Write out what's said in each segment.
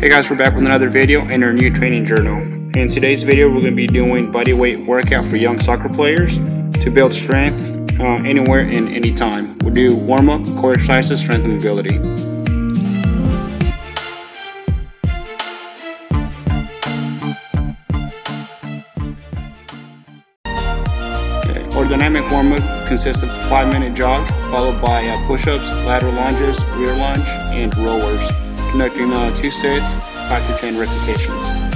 Hey guys, we're back with another video in our new training journal. In today's video, we're going to be doing body weight workout for young soccer players to build strength uh, anywhere and anytime. We'll do warm-up, core exercises, strength and mobility. Our dynamic warm-up consists of a 5-minute jog, followed by uh, push-ups, lateral lunges, rear lunge, and rowers conducting uh, two sets, 5 to 10 repetitions.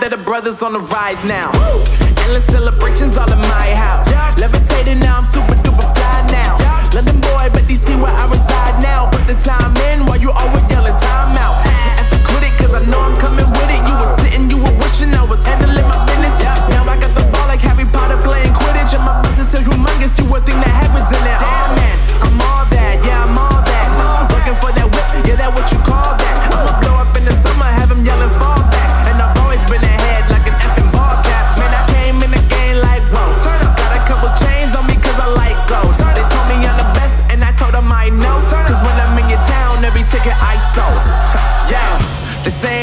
That the brothers on the rise now. Endless celebrations all in my house.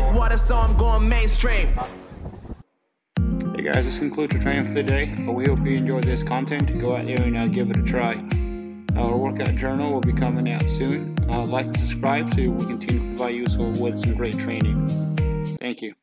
Like water, so I'm going mainstream. Hey guys, this concludes our training for the day. We hope you enjoyed this content. Go out there and uh, give it a try. Uh, our workout journal will be coming out soon. Uh, like and subscribe so we continue to provide you with some great training. Thank you.